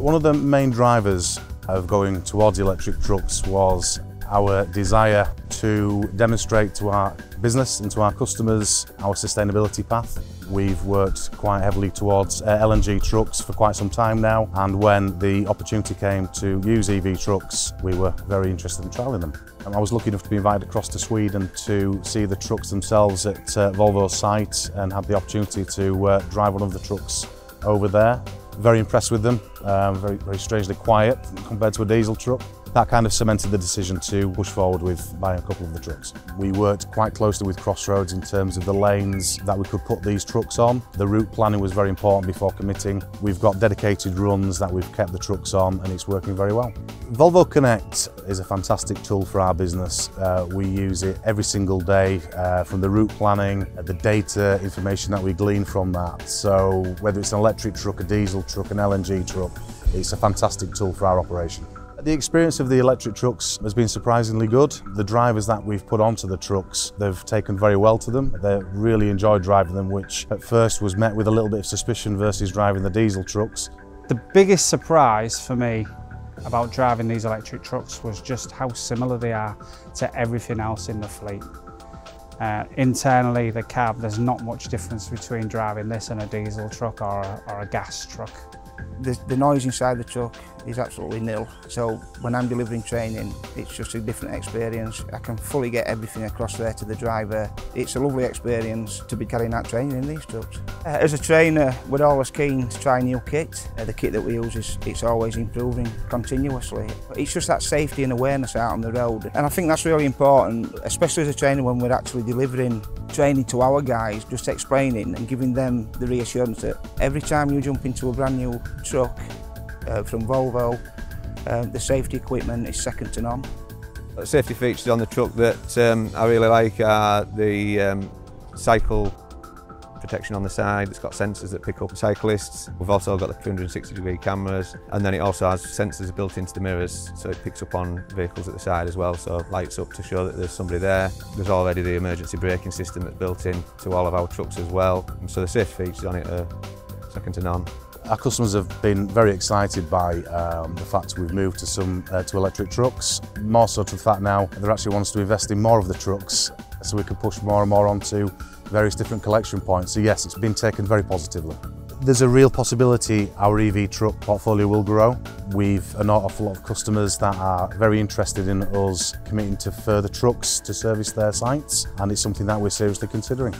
One of the main drivers of going towards electric trucks was our desire to demonstrate to our business and to our customers our sustainability path. We've worked quite heavily towards uh, LNG trucks for quite some time now and when the opportunity came to use EV trucks we were very interested in trialling them. I was lucky enough to be invited across to Sweden to see the trucks themselves at uh, Volvo's site and had the opportunity to uh, drive one of the trucks over there. Very impressed with them, um, very, very strangely quiet compared to a diesel truck. That kind of cemented the decision to push forward with buying a couple of the trucks. We worked quite closely with Crossroads in terms of the lanes that we could put these trucks on. The route planning was very important before committing. We've got dedicated runs that we've kept the trucks on and it's working very well. Volvo Connect is a fantastic tool for our business. Uh, we use it every single day uh, from the route planning, uh, the data information that we glean from that. So whether it's an electric truck, a diesel truck, an LNG truck, it's a fantastic tool for our operation. The experience of the electric trucks has been surprisingly good. The drivers that we've put onto the trucks, they've taken very well to them. They really enjoyed driving them, which at first was met with a little bit of suspicion versus driving the diesel trucks. The biggest surprise for me about driving these electric trucks was just how similar they are to everything else in the fleet. Uh, internally, the cab, there's not much difference between driving this and a diesel truck or a, or a gas truck. The, the noise inside the truck is absolutely nil. So when I'm delivering training, it's just a different experience. I can fully get everything across there to the driver. It's a lovely experience to be carrying out training in these trucks. Uh, as a trainer, we're always keen to try new kit. Uh, the kit that we use is it's always improving continuously. It's just that safety and awareness out on the road. And I think that's really important, especially as a trainer when we're actually delivering training to our guys, just explaining and giving them the reassurance that every time you jump into a brand new truck uh, from Volvo, um, the safety equipment is second to none. The safety features on the truck that um, I really like are the um, cycle protection on the side. It's got sensors that pick up cyclists. We've also got the 360 degree cameras and then it also has sensors built into the mirrors so it picks up on vehicles at the side as well so lights up to show that there's somebody there. There's already the emergency braking system that's built in to all of our trucks as well so the safety features on it are second to none. Our customers have been very excited by um, the fact we've moved to some uh, to electric trucks. More so to the fact now they're actually want us to invest in more of the trucks so we can push more and more onto various different collection points. So yes, it's been taken very positively. There's a real possibility our EV truck portfolio will grow. We've an awful lot of customers that are very interested in us committing to further trucks to service their sites and it's something that we're seriously considering.